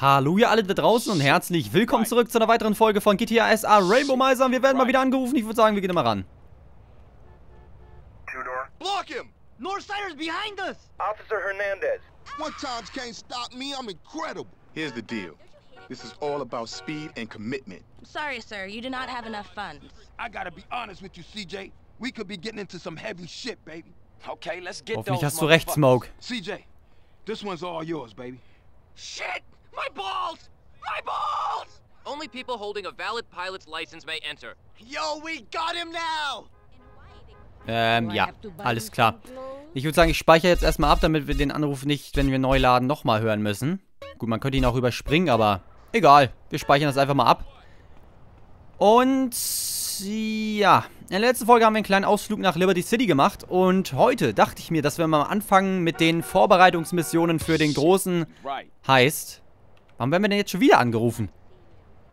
Hallo ihr alle da draußen und herzlich willkommen zurück zu einer weiteren Folge von GTA SA Rainbow Miser. Wir werden mal wieder angerufen. Ich würde sagen, wir gehen mal ran. Two-door. Block him! Northsider's behind us! Officer Hernandez. One times can't stop me. I'm incredible. Here's the deal. This is all about speed and commitment. Sorry, sir, you do not have enough funds. I gotta be honest with you, CJ. We could be getting into some heavy shit, baby. Okay, let's get Hoffentlich hast du recht. Smoke. CJ, this one's all yours, baby. Shit! My balls! My balls! Only people holding a valid pilot's license may enter. Yo, we got him now! Ähm, ja. Alles klar. Ich würde sagen, ich speichere jetzt erstmal ab, damit wir den Anruf nicht, wenn wir neu laden, nochmal hören müssen. Gut, man könnte ihn auch überspringen, aber egal. Wir speichern das einfach mal ab. Und ja, in der letzten Folge haben wir einen kleinen Ausflug nach Liberty City gemacht. Und heute dachte ich mir, dass wir mal anfangen mit den Vorbereitungsmissionen für den großen. Heist. Warum werden wir denn jetzt schon wieder angerufen?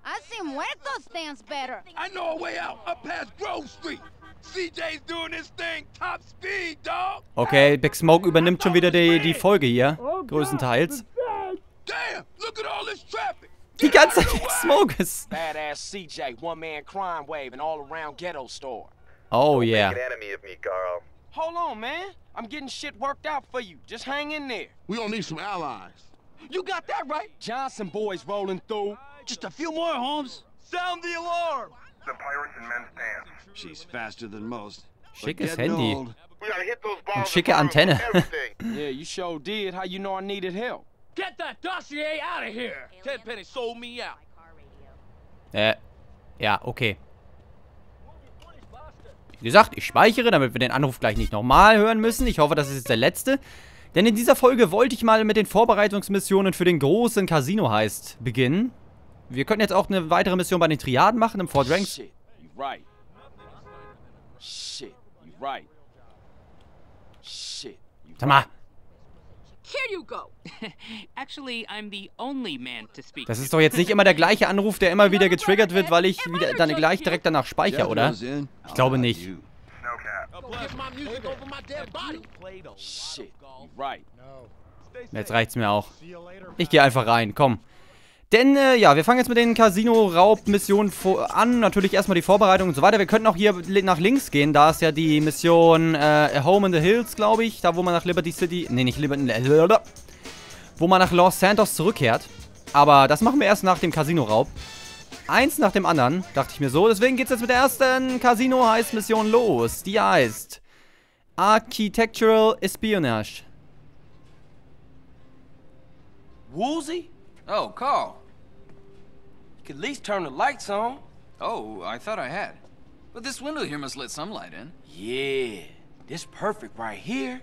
Así muertos stands better. I know a way out, up past Grove Street. CJ's doing this thing top speed, dog. Okay, Big Smoke übernimmt schon wieder die, die Folge hier. Größtenteils. Damn, look at all this traffic. Die ganze Big Smoke ist... Badass CJ, one man crime wave, and all around ghetto store. Oh Make yeah. an enemy of me, Carl. Hold on, man. I'm getting shit worked out for you. Just hang in there. We gonna need some allies. You got that right. Johnson boys rolling through. Just a few more, Holmes. Sound the alarm. The pirates in men's pants. She's faster than most. Schickes Handy. old. Und schicke Antenne. Yeah, you sure did. How you know I needed help? Get that dossier out of here! Tenpenny sold me out. Äh, ja, okay. Wie gesagt, ich speichere, damit wir den Anruf gleich nicht nochmal hören müssen. Ich hoffe, das ist jetzt der letzte. Denn in dieser Folge wollte ich mal mit den Vorbereitungsmissionen für den großen Casino-Heist beginnen. Wir könnten jetzt auch eine weitere Mission bei den Triaden machen, im Fort Ranks. Shit, you right. Shit, you right. Shit, you Sag mal, Here you go! Actually, I'm the only man to speak. das ist doch jetzt nicht immer der gleiche Anruf, der immer wieder getriggert wird, weil ich wieder dann gleich direkt danach speichere, oder? Ich glaube nicht. Shit, right. Jetzt reicht's mir auch. Ich gehe einfach rein, komm. Denn, äh, ja, wir fangen jetzt mit den Casino-Raub-Missionen an. Natürlich erstmal die Vorbereitung und so weiter. Wir könnten auch hier nach links gehen. Da ist ja die Mission äh, Home in the Hills, glaube ich. Da, wo man nach Liberty City... Nee, nicht Liberty... Wo man nach Los Santos zurückkehrt. Aber das machen wir erst nach dem Casino-Raub. Eins nach dem anderen, dachte ich mir so. Deswegen geht's jetzt mit der ersten Casino-Heist-Mission los. Die heißt... Architectural Espionage. Woolsey? Oh, Carl. You could at least turn the lights on. Oh, I thought I had. But this window here must let some light in. Yeah, this perfect right here.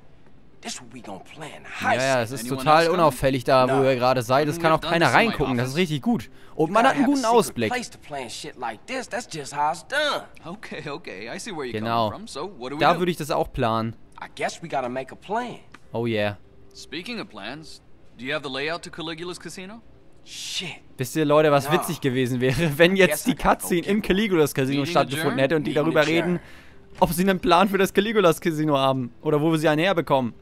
Ja, ja, es ist total unauffällig da, wo ihr gerade seid. Es kann auch keiner reingucken. Das ist richtig gut. Und man hat einen guten Ausblick. Place to plan shit like this. That's just how it's done. Okay, okay, I see where you're Genau. coming from. So, what do we Da do? würde ich das auch planen. I guess we gotta make a plan. Oh yeah. Speaking of plans, do you have the layout to Caligula's casino? Shit. Wisst ihr, Leute, was witzig gewesen wäre, wenn jetzt die Cutscene im Caligulas Casino stattgefunden hätte und die darüber reden, ob sie einen Plan für das Caligulas Casino haben. Oder wo wir sie einen herbekommen.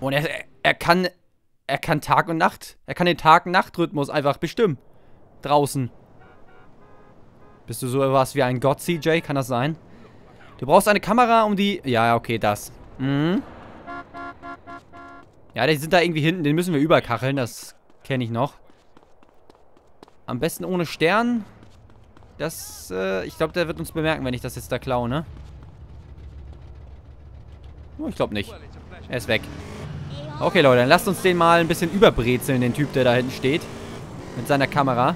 Und er, er kann. Er kann Tag und Nacht. Er kann den Tag-Nacht-Rhythmus einfach bestimmen. Draußen. Bist du so was wie ein Gott, CJ? Kann das sein? Du brauchst eine Kamera, um die. Ja, okay, das. Mhm. Ja, die sind da irgendwie hinten. Den müssen wir überkacheln. Das kenne ich noch. Am besten ohne Stern. Das, äh, ich glaube, der wird uns bemerken, wenn ich das jetzt da klaue, ne? Oh, ich glaube nicht. Er ist weg. Okay, Leute, dann lasst uns den mal ein bisschen überbrezeln, den Typ, der da hinten steht. Mit seiner Kamera.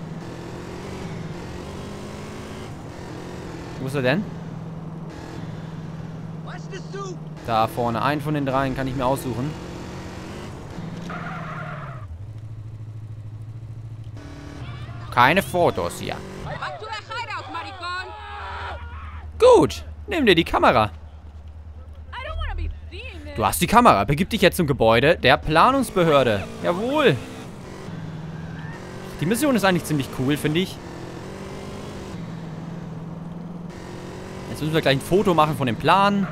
Wo ist er denn? Da vorne. Einen von den dreien kann ich mir aussuchen. Keine Fotos hier. Gut, nimm dir die Kamera. I don't wanna be seen Du hast die Kamera. Begib dich jetzt zum Gebäude der Planungsbehörde. Jawohl. Die Mission ist eigentlich ziemlich cool, finde ich. Jetzt müssen wir gleich ein Foto machen von dem Plan.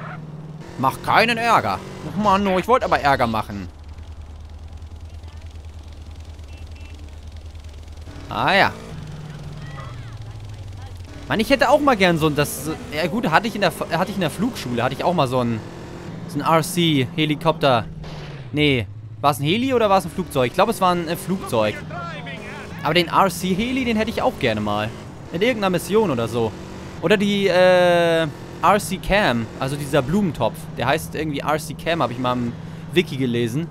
Mach keinen Ärger. Ach Mann, oh, ich wollte aber Ärger machen. Ah ja. Mann, ich hätte auch mal gern so ein, das, ja gut, hatte ich in der, hatte ich in der Flugschule, hatte ich auch mal so ein, ein RC-Helikopter. Nee, war es ein Heli oder war es ein Flugzeug? Ich glaube, es war ein äh, Flugzeug. Aber den RC-Heli, den hätte ich auch gerne mal. In irgendeiner Mission oder so. Oder die, äh, RC-Cam, also dieser Blumentopf. Der heißt irgendwie RC-Cam, habe ich mal im Wiki gelesen.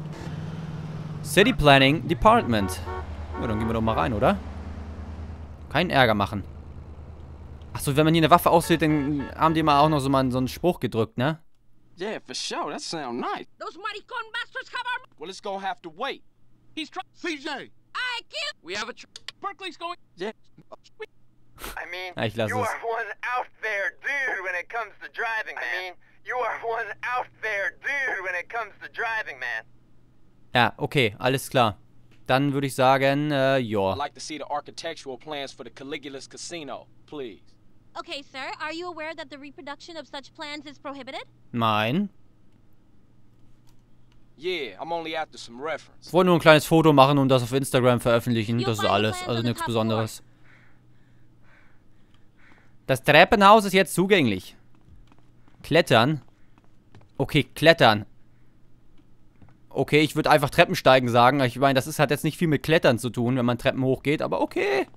City Planning Department. Ja, dann gehen wir doch mal rein, oder? Keinen Ärger machen. Achso, wenn man hier eine Waffe auswählt, dann haben die mal auch noch so mal so einen Spruch gedrückt, ne? Yeah, for sure. That sounds nice. Those maricon bastards have our... Well, it's gonna have to wait. He's trying. CJ, I kill... We have a tr- Berkeley's going. Yeah. I mean, Ja, ich lasse you es. are one out there dude when it comes to driving, man. I mean, you are one out there dude when it comes to driving, man. Ja, okay, alles klar. Dann würde ich sagen, äh, I'd like to see the architectural plans for the Caligula's Casino, please. Okay, sir, are you aware that the reproduction of such plans is prohibited? Nein. Yeah, I'm only after some reference. Ich wollte nur ein kleines Foto machen und das auf Instagram veröffentlichen. Das ist alles. Also nichts Besonderes. Das Treppenhaus ist jetzt zugänglich. Klettern. Okay, klettern. Okay, ich würde einfach Treppensteigen sagen. Ich meine, das ist, hat jetzt nicht viel mit Klettern zu tun, wenn man Treppen hochgeht, aber okay.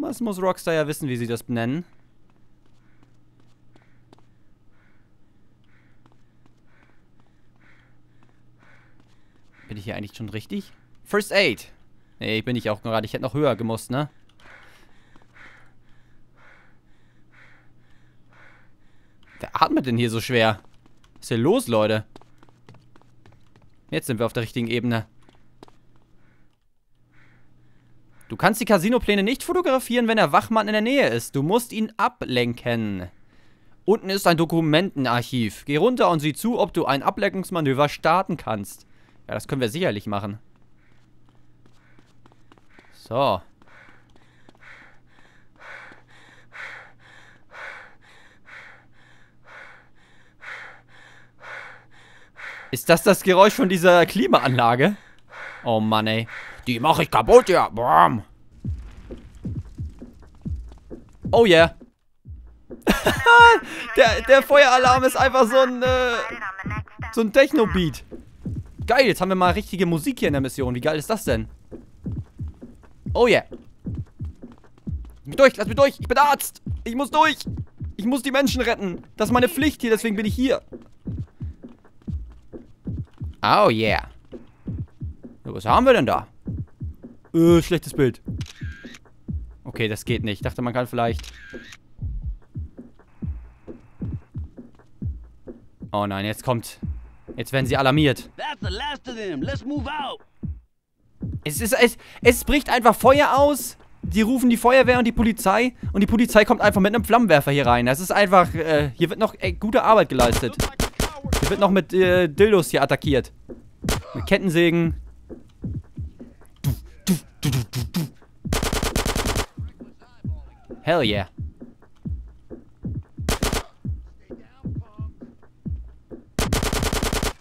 Was muss Rockstar ja wissen, wie sie das benennen. Bin ich hier eigentlich schon richtig? First Aid. Nee, bin ich auch gerade. Ich hätte noch höher gemusst, ne? Wer atmet denn hier so schwer? Was ist hier los, Leute? Jetzt sind wir auf der richtigen Ebene. Du kannst die Casinopläne nicht fotografieren, wenn der Wachmann in der Nähe ist. Du musst ihn ablenken. Unten ist ein Dokumentenarchiv. Geh runter und sieh zu, ob du ein Ablenkungsmanöver starten kannst. Ja, das können wir sicherlich machen. So. Ist das das Geräusch von dieser Klimaanlage? Oh Mann, ey. Die mache ich kaputt, ja. Bam. Oh yeah. der, der Feueralarm ist einfach so ein, äh, so ein Techno-Beat. Geil, jetzt haben wir mal richtige Musik hier in der Mission. Wie geil ist das denn? Oh yeah. Lass mich durch, lass mich durch. Ich bin Arzt. Ich muss durch. Ich muss die Menschen retten. Das ist meine Pflicht hier, deswegen bin ich hier. Oh yeah. Was haben wir denn da? Äh, schlechtes Bild. Okay, das geht nicht. Ich dachte, man kann vielleicht... Oh nein, jetzt kommt... Jetzt werden sie alarmiert. that's the last of them. Let's move out. Es ist... Es, es bricht einfach Feuer aus. Die rufen die Feuerwehr und die Polizei. Und die Polizei kommt einfach mit einem Flammenwerfer hier rein. Das ist einfach... Äh, hier wird noch ey, gute Arbeit geleistet. Hier wird noch mit äh, Dildos hier attackiert. Mit Kettensägen. Hell yeah.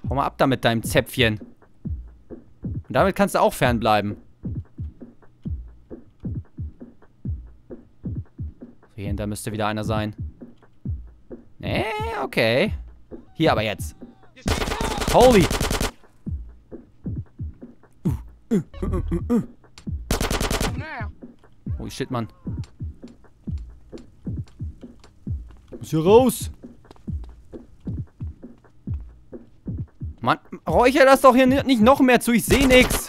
Hau mal ab da mit deinem Zäpfchen. Und damit kannst du auch fernbleiben. So, hier hinter müsste wieder einer sein. Nee, okay. Hier aber jetzt. Holy. Holy shit, Mann. Muss hier raus. Mann, räucher das doch hier ni- nicht noch mehr zu. Ich sehe nichts.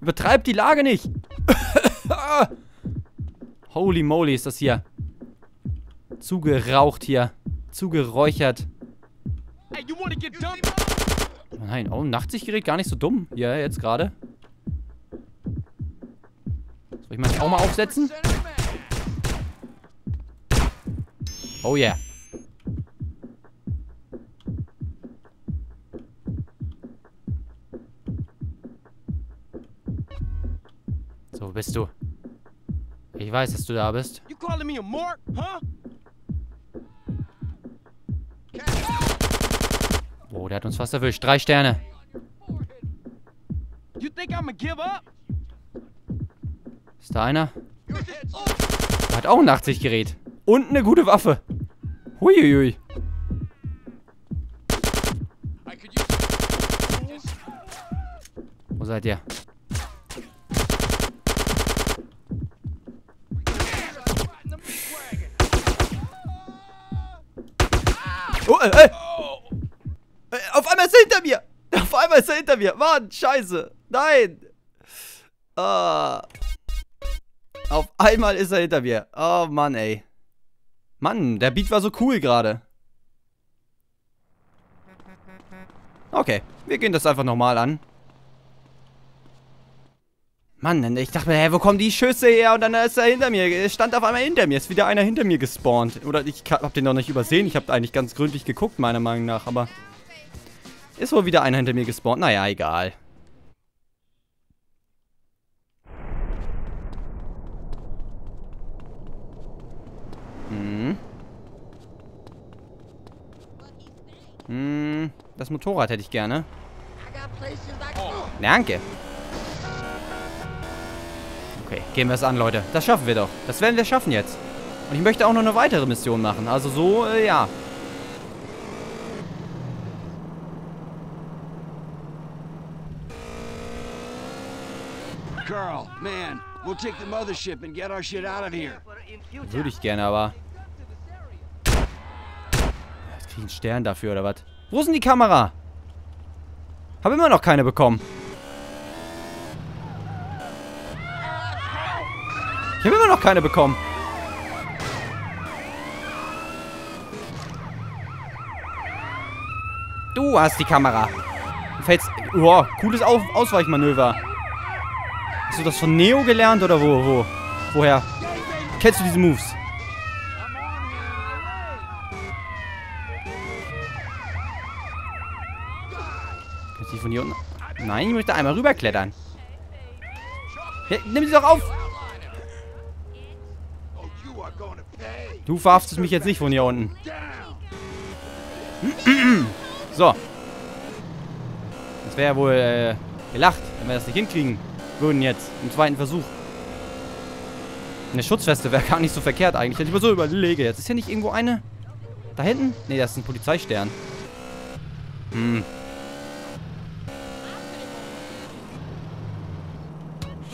Übertreib die Lage nicht. Holy moly ist das hier. Zugeraucht hier. Zugeräuchert. Hey? Oh nein, oh, ein Nachtsichtgerät gar nicht so dumm. Ja, jetzt gerade. Soll ich mal auch mal aufsetzen? Oh yeah. So, wo bist du? Ich weiß, dass du da bist. You calling me a mark, huh? Oh, der hat uns fast erwischt. Drei Sterne. Ist da einer? Hat auch ein Nachtsichtgerät. Und eine gute Waffe. Huiuiui. I could use Wo seid ihr? Oh, äh, äh. Äh, Auf einmal ist er hinter mir. Auf einmal ist er hinter mir. Mann, scheiße. Nein. Ah. Auf einmal ist er hinter mir. Oh, Mann, ey. Mann, der Beat war so cool gerade. Okay, wir gehen das einfach nochmal an. Mann, ich dachte mir, hä, wo kommen die Schüsse her? Und dann ist er hinter mir. Er stand auf einmal hinter mir. Ist wieder einer hinter mir gespawnt. Oder ich hab den noch nicht übersehen. Ich habe eigentlich ganz gründlich geguckt, meiner Meinung nach. Aber ist wohl wieder einer hinter mir gespawnt. Naja, egal. Hm. Hm, das Motorrad hätte ich gerne. Danke. Okay, gehen wir es an, Leute. Das schaffen wir doch. Das werden wir schaffen jetzt. Und ich möchte auch noch eine weitere Mission machen. Also so, äh, ja. Carl, man, we'll take the mothership and get our shit out of here. Würde ich gerne, aber... Krieg einen Stern dafür, oder was? Wo ist denn die Kamera? Habe immer noch keine bekommen. Ich habe immer noch keine bekommen. Du hast die Kamera. Fällst... Oh, cooles Auf Ausweichmanöver. Hast du das von Neo gelernt oder wo? wo? Woher? Kennst du diese Moves? Kannst du die von hier unten... Nein, ich möchte einmal rüberklettern. Ja, nimm sie doch auf! Du verhaftest mich jetzt nicht von hier unten. So. Das wäre ja wohl äh, gelacht, wenn wir das nicht hinkriegen würden jetzt. Im zweiten Versuch. Eine Schutzweste wäre gar nicht so verkehrt eigentlich, wenn ich mal so überlege. Jetzt ist hier nicht irgendwo eine... Da hinten? Ne, das ist ein Polizeistern. Hm.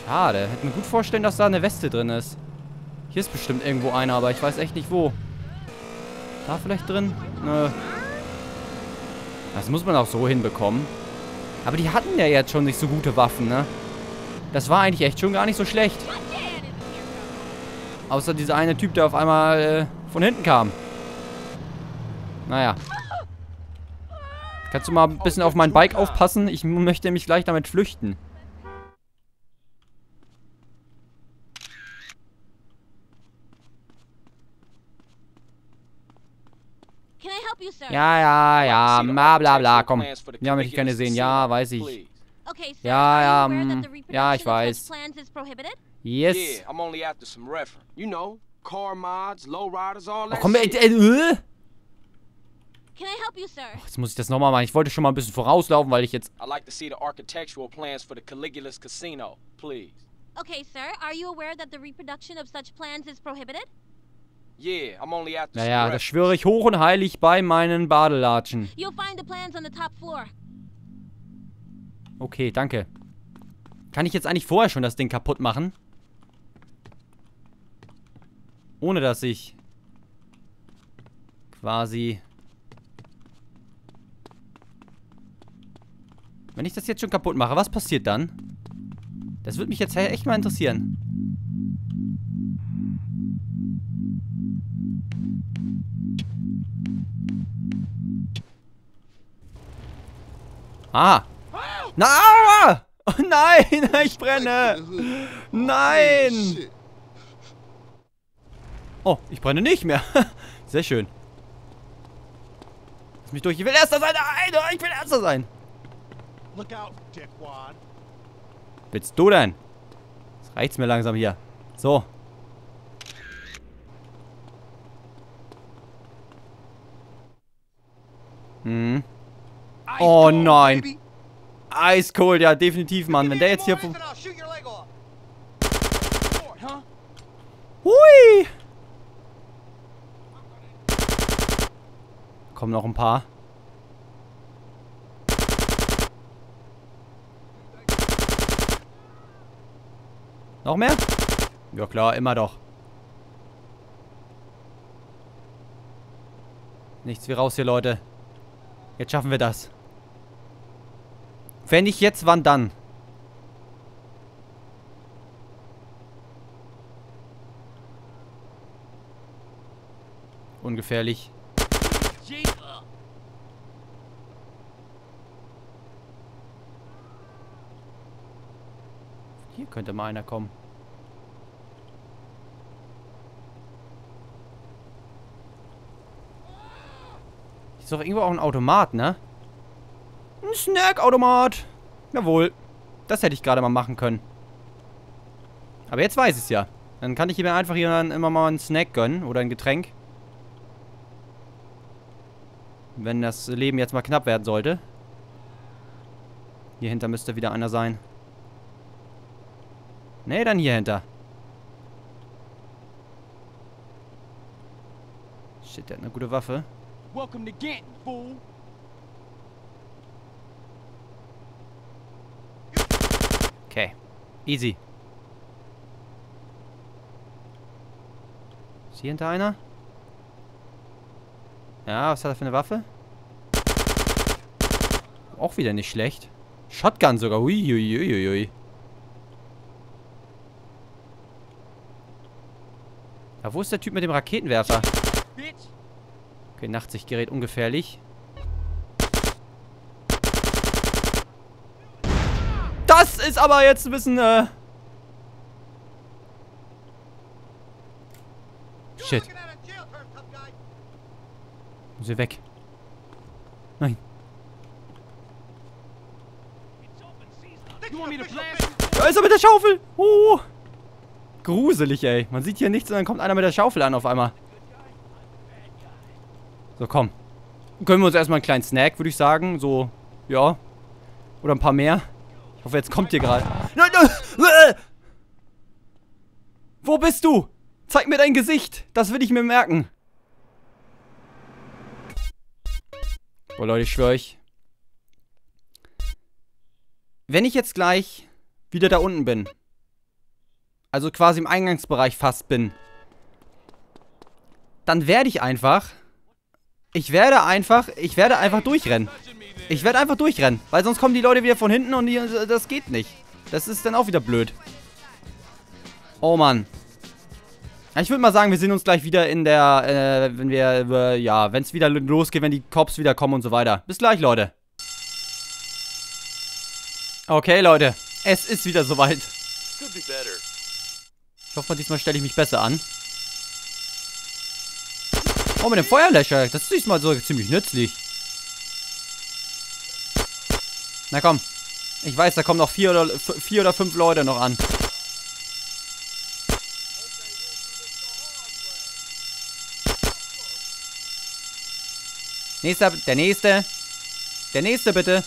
Schade. Hätte mir gut vorstellen, dass da eine Weste drin ist. Hier ist bestimmt irgendwo einer, aber ich weiß echt nicht wo. Da vielleicht drin? Nö. Das muss man auch so hinbekommen. Aber die hatten ja jetzt schon nicht so gute Waffen, ne? Das war eigentlich echt schon gar nicht so schlecht. Außer dieser eine Typ, der auf einmal äh, von hinten kam. Naja. Kannst du mal ein bisschen auf mein Bike aufpassen? Ich möchte mich gleich damit flüchten. Can I help you, sir? Ja, ja, ja, bla bla bla, komm. Ja, möchte ich gerne sehen. Ja, weiß ich. Okay, sir. Ja, ja, mm, ja, ich weiß. such plans is prohibited? Yes. Oh, komm, äh, shit. äh, äh. You, sir? Jetzt muss ich das nochmal machen. Ich wollte schon mal ein bisschen vorauslaufen, weil ich jetzt... I'd like to see the architectural plans for the Caligula's Casino, please. Okay, sir. Are you aware that the reproduction of such plans is prohibited? Yeah, I'm only after Naja, das schwöre ich hoch und heilig bei meinen Badelatschen. You'll find the plans on the top floor. Okay, danke. Kann ich jetzt eigentlich vorher schon das Ding kaputt machen? Ohne dass ich quasi... Wenn ich das jetzt schon kaputt mache, was passiert dann? Das würde mich jetzt echt mal interessieren. Ah! Na! aua! Oh nein! Ich brenne! Nein! Oh, ich brenne nicht mehr. Sehr schön. Lass mich durch. Ich will Erster sein. Nein, ich will Erster sein. Look out, dickwad. Willst du denn? Jetzt reicht's mir langsam hier. So. Hm. Ice Oh cold, nein. baby. Eiskold, ja, definitiv, Mann. Wenn der jetzt hier... huh? Hui! Kommen noch ein paar. Noch mehr? Ja klar, immer doch. Nichts wie raus hier, Leute. Jetzt schaffen wir das. Wenn nicht jetzt, wann dann? Ungefährlich. Hier könnte mal einer kommen. Ist doch irgendwo auch ein Automat, ne? Ein Snack-Automat. Jawohl. Das hätte ich gerade mal machen können. Aber jetzt weiß ich es ja. Dann kann ich mir einfach hier dann immer mal einen Snack gönnen oder ein Getränk. Wenn das Leben jetzt mal knapp werden sollte. Hier hinter müsste wieder einer sein. Nee, dann hier hinter. Shit, der hat eine gute Waffe. welcome to Ganton, fool. Okay. Easy. Ist hier hinter einer? Ja, was hat er für eine Waffe? Auch wieder nicht schlecht. Shotgun sogar. Uiuiuiui. Ja, wo ist der Typ mit dem Raketenwerfer? Okay, Nachtsichtgerät ungefährlich. Das ist aber jetzt ein bisschen, äh... Shit. Muss hier weg. Nein. Da ist er mit der Schaufel. Oh. Gruselig, ey. Man sieht hier nichts und dann kommt einer mit der Schaufel an auf einmal. So, komm. Können wir uns erstmal einen kleinen Snack, würde ich sagen. So, ja. Oder ein paar mehr. Ich hoffe, jetzt kommt hier gerade. Nein, nein. Äh. Wo bist du? Zeig mir dein Gesicht. Das will ich mir merken. Boah, Leute, ich schwöre euch. Wenn ich jetzt gleich wieder da unten bin, also quasi im Eingangsbereich fast bin, dann werde ich einfach, ich werde einfach, ich werde einfach durchrennen. Ich werde einfach durchrennen, weil sonst kommen die Leute wieder von hinten und die, das geht nicht. Das ist dann auch wieder blöd. Oh Mann. Ich würde mal sagen, wir sehen uns gleich wieder in der, äh, wenn wir, äh, ja, wenn es wieder losgeht, wenn die Cops wieder kommen und so weiter. Bis gleich, Leute. Okay, Leute. Es ist wieder soweit. Ich hoffe mal, diesmal stelle ich mich besser an. Oh, mit dem Feuerlöscher. Das ist diesmal so ziemlich nützlich. Na komm. Ich weiß, da kommen noch vier oder, vier oder fünf Leute noch an. Nächster, der nächste. Der nächste bitte.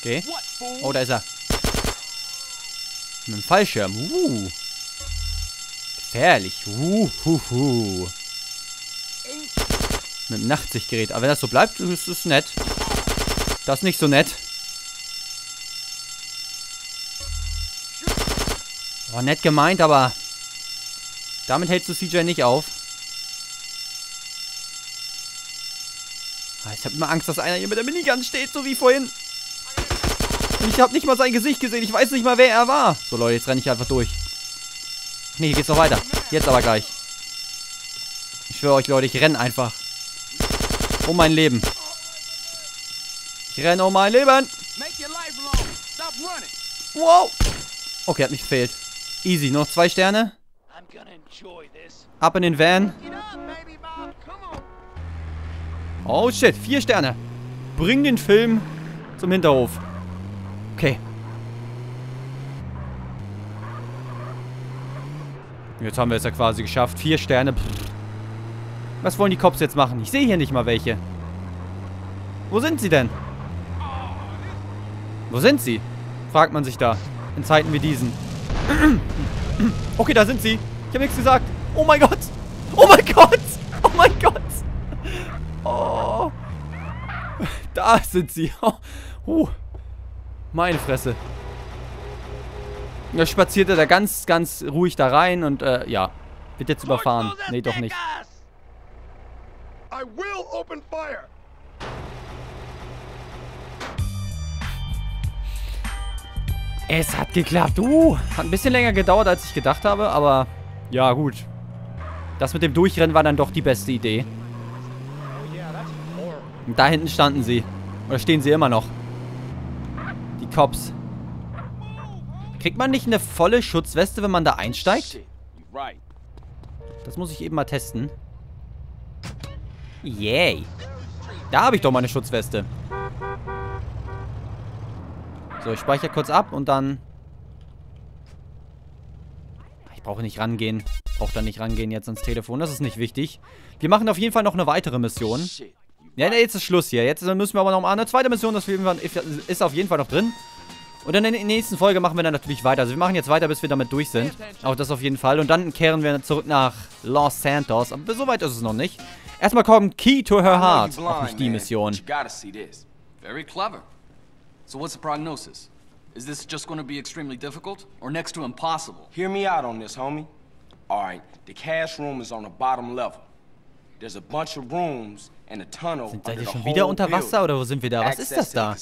Okay. Oh, da ist er. Mit dem Fallschirm. Uh. Gefährlich. Uh, hu, hu. Mit dem Nachtsichtgerät. Aber wenn das so bleibt, ist es nett. Das ist nicht so nett. Oh, nett gemeint, aber damit hältst du CJ nicht auf. Ah, Ich habe immer Angst, dass einer hier mit der Minigun steht, so wie vorhin. Ich habe nicht mal sein Gesicht gesehen. Ich weiß nicht mal, wer er war. So, Leute, jetzt renne ich einfach durch. Nee, hier geht's noch weiter. Jetzt aber gleich. Ich schwöre euch, Leute, ich renne einfach. Um mein Leben. Ich renne um mein Leben. Wow. Okay, hat mich gefehlt. Easy, nur noch zwei Sterne. Ab in den Van. Oh shit, vier Sterne. Bring den Film zum Hinterhof. Okay. Jetzt haben wir es ja quasi geschafft. Vier Sterne. Pff. Was wollen die Cops jetzt machen? Ich sehe hier nicht mal welche. Wo sind sie denn? Wo sind sie? Fragt man sich da. In Zeiten wie diesen. Okay, da sind sie. Ich habe nichts gesagt. Oh mein Gott. Oh mein Gott. Oh mein Gott. Oh. Da sind sie. Oh. Uh. Meine Fresse. Da spaziert er da ganz, ganz ruhig da rein und, äh, ja. Wird jetzt überfahren. Nee, doch nicht. I will open fire. Es hat geklappt. Uh, hat ein bisschen länger gedauert, als ich gedacht habe, aber ja, gut. Das mit dem Durchrennen war dann doch die beste Idee. Und da hinten standen sie. Oder stehen sie immer noch. Die Cops. Kriegt man nicht eine volle Schutzweste, wenn man da einsteigt? Das muss ich eben mal testen. Yay. Da habe ich doch meine Schutzweste. So, ich speichere kurz ab und dann... Ich brauche nicht rangehen. Brauche da nicht rangehen jetzt ans Telefon. Das ist nicht wichtig. Wir machen auf jeden Fall noch eine weitere Mission. Ja, jetzt ist Schluss hier. Jetzt müssen wir aber noch mal eine zweite Mission. Das ist auf jeden Fall noch drin. Und dann in der nächsten Folge machen wir dann natürlich weiter. Also wir machen jetzt weiter, bis wir damit durch sind. Auch das auf jeden Fall. Und dann kehren wir zurück nach Los Santos. Aber so weit ist es noch nicht. Erstmal kommt Key to Her Heart. Auch nicht die Mission. Very clever. So what's the prognosis? Is this just going to be extremely difficult or next to impossible? Hear me out on this, homie. All right, the cash room is on the bottom level. There's a bunch of rooms and a tunnel Sind, seid ihr the schon wieder unter. Wasser oder wo sind wir da? Was ist das da?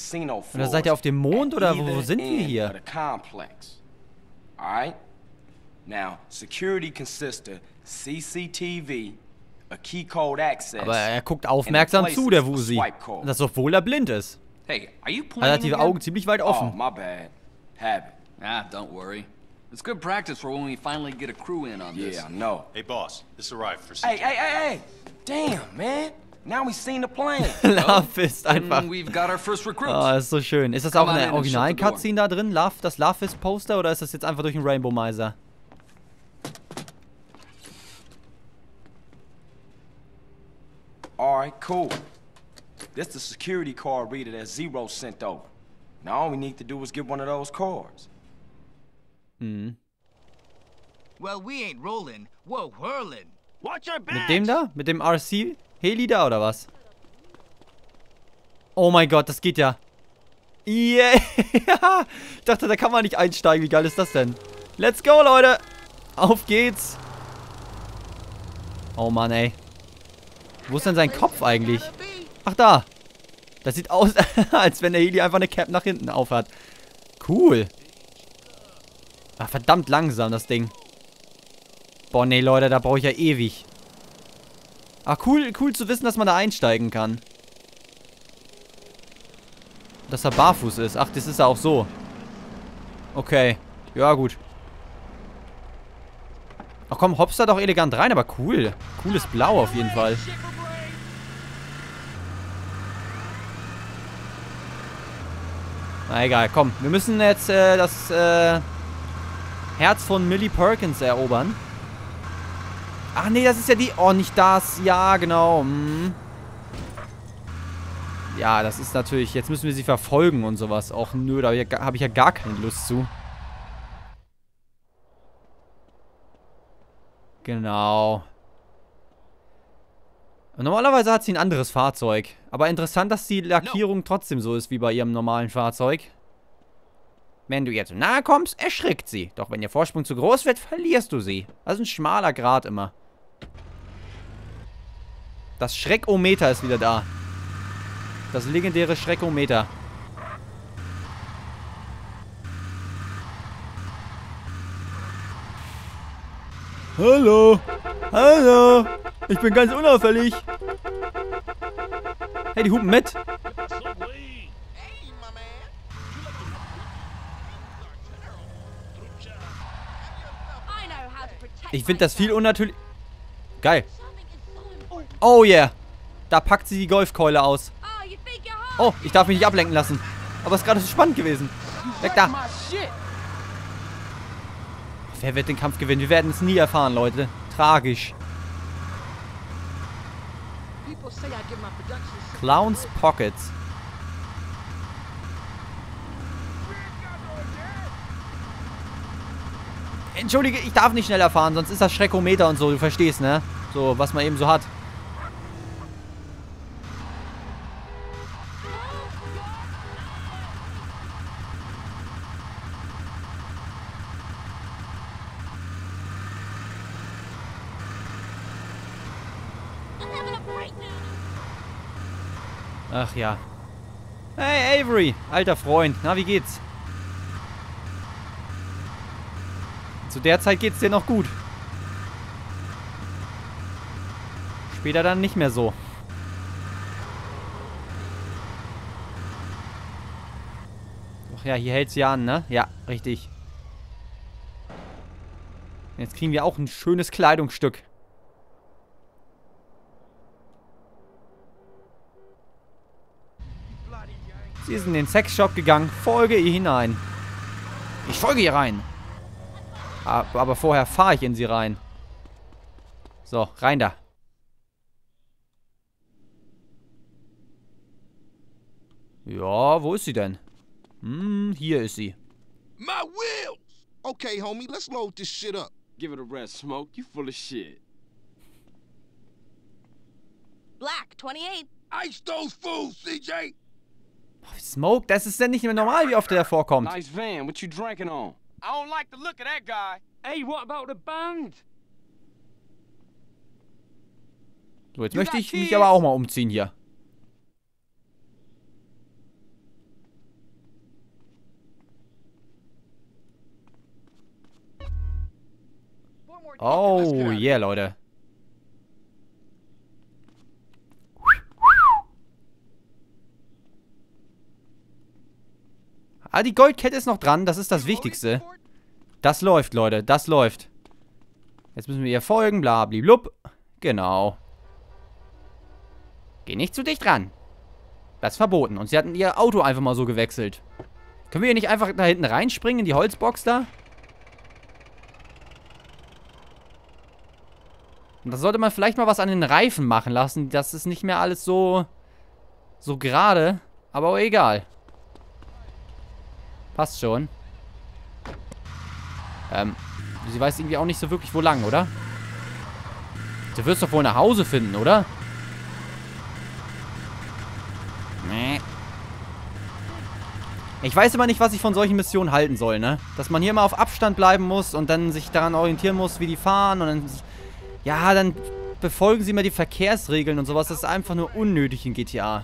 Oder seid ihr auf dem Mond oder wo, wo sind wir hier? All right? Now, security consists of CCTV, Aber er guckt aufmerksam zu, der Wusi. Das obwohl er blind ist. Hey, are you Er playing hat die again? Augen ziemlich weit Oh, offen. my bad. Habit. Ah, don't worry. It's good practice for when we finally get a crew in on this. Yeah, I know. Hey, boss, this arrived for Hey, hey, hey, hey! Damn, man. Now we seen the plan. Love ist einfach... And we've got our first recruits. Oh, das ist so schön. Ist das auch Come in der originalen. Cutscene da drin? Love, das Love ist Poster oder ist das jetzt einfach durch den Rainbow Miser? All right, cool. This the security card reader that Zero sent over. Now all we need to do is get one of those cards. Well, we ain't rolling, we're whirling. Watch your back. Mit dem da? Mit dem RC? Heli da oder was? Oh mein Gott, das geht ja. Yeah. ich dachte, da kann man nicht einsteigen. Wie geil ist das denn? Let's go, Leute. Auf geht's. Oh Mann, ey. Wo ist denn sein Kopf eigentlich? Ach, da. Das sieht aus, als wenn der Heli einfach eine Cap nach hinten aufhat. Cool. Ah, verdammt langsam, das Ding. Boah, nee, Leute, da brauche ich ja ewig. Ah, cool, cool zu wissen, dass man da einsteigen kann. Dass er barfuß ist. Ach, das ist ja auch so. Okay. Ja, gut. Ach komm, hops da doch elegant rein, aber cool. Cooles Blau auf jeden Fall. Na egal, komm. Wir müssen jetzt äh, das äh, Herz von Millie Perkins erobern. Ach nee, das ist ja die... Oh, nicht das. Ja, genau. Hm. Ja, das ist natürlich... Jetzt müssen wir sie verfolgen und sowas. Och, nö, da habe ich, ja, hab ich ja gar keine Lust zu. Genau. Normalerweise hat sie ein anderes Fahrzeug. Aber interessant, dass die Lackierung trotzdem so ist wie bei ihrem normalen Fahrzeug. Wenn du ihr zu nahe kommst, erschrickt sie. Doch wenn ihr Vorsprung zu groß wird, verlierst du sie. Das ist ein schmaler Grat immer. Das Schreckometer ist wieder da. Das legendäre Schreckometer. Hallo. Hallo. Ich bin ganz unauffällig. Hey, die hupen mit. Ich finde das viel unnatürlich. Geil. Oh yeah. Da packt sie die Golfkeule aus. Oh, ich darf mich nicht ablenken lassen. Aber es ist gerade so spannend gewesen. Weg da. Wer wird den Kampf gewinnen? Wir werden es nie erfahren, Leute. Tragisch. Clowns Pockets. Entschuldige, ich darf nicht schneller fahren, sonst ist das Schreckometer und so, du verstehst, ne? So, was man eben so hat. Right now! Ach ja. Hey, Avery, alter Freund. Na, wie geht's? Zu der Zeit geht's dir noch gut. Später dann nicht mehr so. Ach ja, hier hält's ja an, ne? Ja, richtig. Jetzt kriegen wir auch ein schönes Kleidungsstück. Sie ist in den Sexshop gegangen. Folge ihr hinein. Ich folge ihr rein. Aber, aber vorher fahre ich in sie rein. So, rein da. Ja, wo ist sie denn? Hm, hier ist sie. My wheels! Okay, homie, let's load this shit up. Give it a rest, Smoke. You full of shit. Black, 28. Ice those fools, CJ! Smoke, das ist denn nicht mehr normal, wie oft der vorkommt. Nice van. What you drinking on? I don't like the look of that guy. Hey, what about the band? So, jetzt möchte ich mich aber auch mal umziehen hier. Oh, yeah, Leute. Ah, die Goldkette ist noch dran. Das ist das Wichtigste. Das läuft, Leute. Das läuft. Jetzt müssen wir ihr folgen. Blabliblub. Genau. Geh nicht zu dicht ran. Das ist verboten. Und sie hatten ihr Auto einfach mal so gewechselt. Können wir hier nicht einfach da hinten reinspringen in die Holzbox da? Und da sollte man vielleicht mal was an den Reifen machen lassen. Das ist nicht mehr alles so... so gerade. Aber egal. Passt schon. Ähm, sie weiß irgendwie auch nicht so wirklich, wo lang, oder? Du wirst doch wohl nach Hause finden, oder? Nee. Ich weiß immer nicht, was ich von solchen Missionen halten soll, ne? Dass man hier immer auf Abstand bleiben muss und dann sich daran orientieren muss, wie die fahren und dann... Ja, dann befolgen sie immer die Verkehrsregeln und sowas. Das ist einfach nur unnötig in GTA.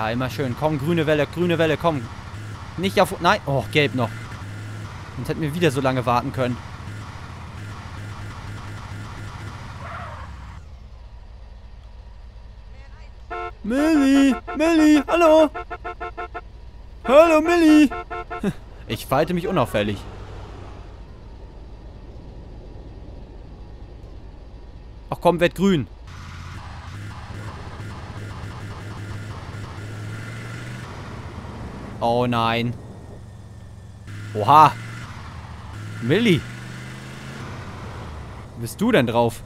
Ja, immer schön. Komm, grüne Welle, grüne Welle, komm. Nicht auf... Nein. Oh, gelb noch. Sonst hätten wir wieder so lange warten können. Millie! Millie! Hallo! Hallo, Millie! Ich verhalte mich unauffällig. Ach komm, werd grün. Oh nein. Oha. Millie. Bist du denn drauf?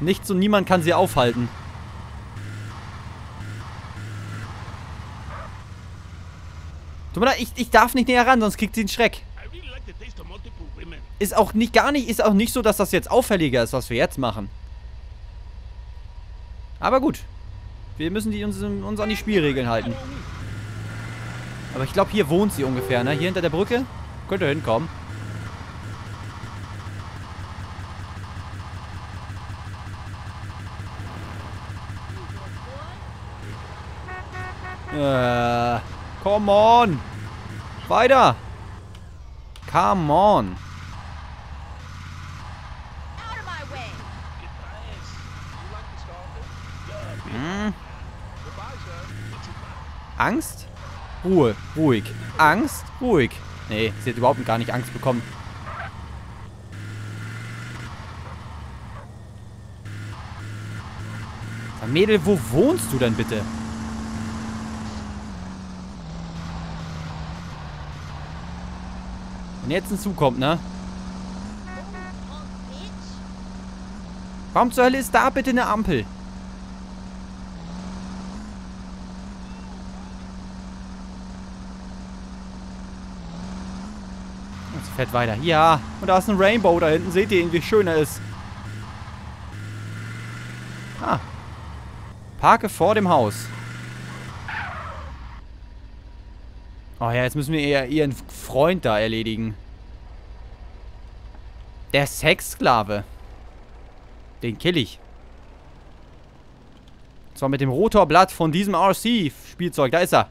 Nichts und niemand kann sie aufhalten. Tut mir leid, ich, ich darf nicht näher ran, sonst kriegt sie einen Schreck. Ist auch nicht, gar nicht, ist auch nicht so, dass das jetzt auffälliger ist, was wir jetzt machen. Aber gut. Wir müssen die, uns, uns an die Spielregeln halten. Aber ich glaube, hier wohnt sie ungefähr, ne? Hier hinter der Brücke. Könnt ihr hinkommen. Äh, come on. Weiter. Come on. Out of my way. Hm. Angst? Ruhe, ruhig. Angst? Ruhig. Nee, sie hat überhaupt gar nicht Angst bekommen. Mädel, wo wohnst du denn bitte? Wenn jetzt hinzukommt, ne? Punk bitch. Warum zur Hölle ist da bitte eine Ampel? Fährt weiter. Ja, und da ist ein Rainbow da hinten. Seht ihr ihn, wie schön er ist. Ah. Parke vor dem Haus. Oh ja, jetzt müssen wir eher ihren Freund da erledigen. Der Sexsklave. Den kill ich. Und zwar mit dem Rotorblatt von diesem RC-Spielzeug. Da ist er.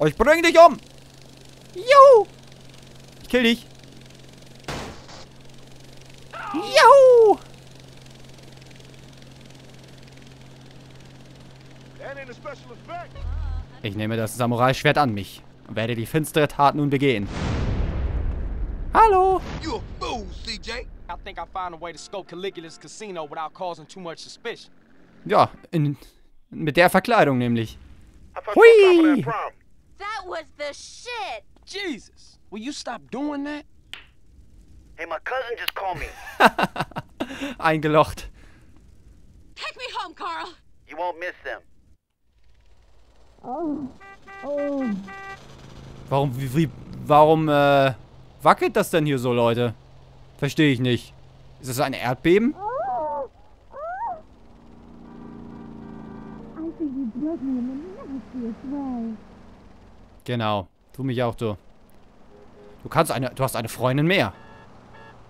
Oh, ich bring dich um. Juhu. Ich kill dich. Juhu. Ich nehme das Samurai-Schwert an mich und werde die finstere Tat nun begehen. Hallo. You a fool, CJ. I think I found a way to scope Caligula's casino without causing too much suspicion. Ja, in, mit der Verkleidung nämlich. Hui. That was the shit! Jesus, will you stop doing that? Hey, my cousin just called me. Eingelocht. Take me home, Carl! You won't miss them. Warum, wie, wie, warum, äh, wackelt das denn hier so, Leute? Verstehe ich nicht. Ist das ein Erdbeben? Genau. Tu mich auch so. Du kannst eine, du hast eine Freundin mehr.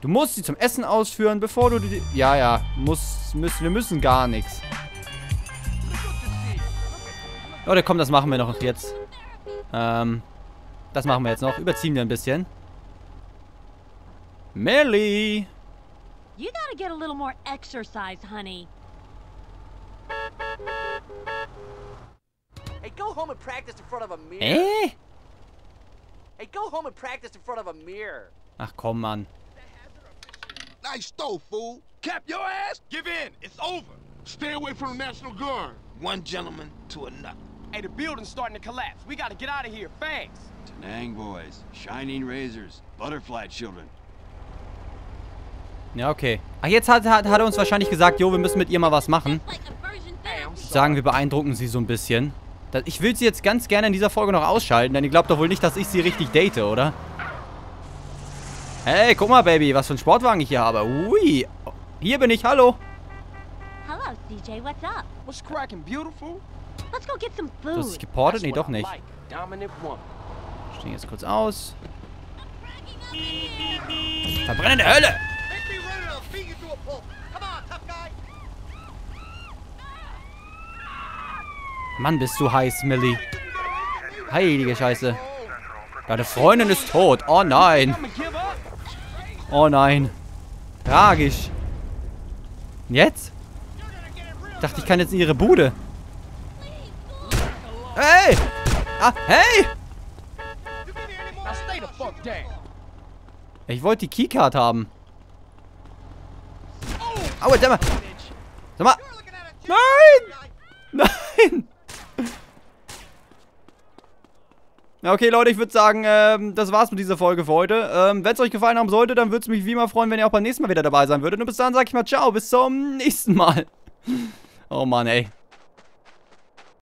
Du musst sie zum Essen ausführen, bevor du die, ja, ja, muss, müssen, wir müssen gar nichts. Leute, komm, das machen wir noch jetzt. Ähm, das machen wir jetzt noch. Überziehen wir ein bisschen. Millie! You gotta get a little more exercise, honey. Hey, go home and practice in front of a mirror. Äh? Hey, go home and practice in front of a mirror. Ach komm, Mann. Nice throw, fool. Cap your ass? Give in. It's over. Stay away from the National Guard. One gentleman to another. Hey, the building's starting to collapse. We gotta get out of here fast. Tenang boys, shining razors, butterfly children. Ja, okay. Ach, jetzt hat, hat, hat er uns wahrscheinlich gesagt, jo, wir müssen mit ihr mal was machen. Version therapy. Sagen, wir beeindrucken sie so ein bisschen. Ich will sie jetzt ganz gerne in dieser Folge noch ausschalten, denn ihr glaubt doch wohl nicht, dass ich sie richtig date, oder? Hey, guck mal, Baby, was für ein Sportwagen ich hier habe. Ui. Hier bin ich, hallo. Hello, CJ, what's up? What's cracking, beautiful? Let's go get some Du hast dich food. geportet? Nee, doch nicht. Stehen jetzt kurz aus. Verbrennende Hölle! Make me run it up, beat you to a pulp. Come on, tough guy. Mann, bist du heiß, Millie. Heilige Scheiße. Deine Freundin ist tot. Oh nein. Oh nein. Tragisch. Und Jetzt? Ich dachte, ich kann jetzt in ihre Bude. Hey! Ah, hey! Ich wollte die Keycard haben. Aua, mal. Sag mal. Nein! Nein! Na, Okay, Leute, ich würde sagen, ähm, das war's mit dieser Folge für heute. Ähm, wenn es euch gefallen haben sollte, dann würde es mich wie immer freuen, wenn ihr auch beim nächsten Mal wieder dabei sein würdet. Und bis dann sag ich mal ciao, bis zum nächsten Mal. Oh Mann, ey.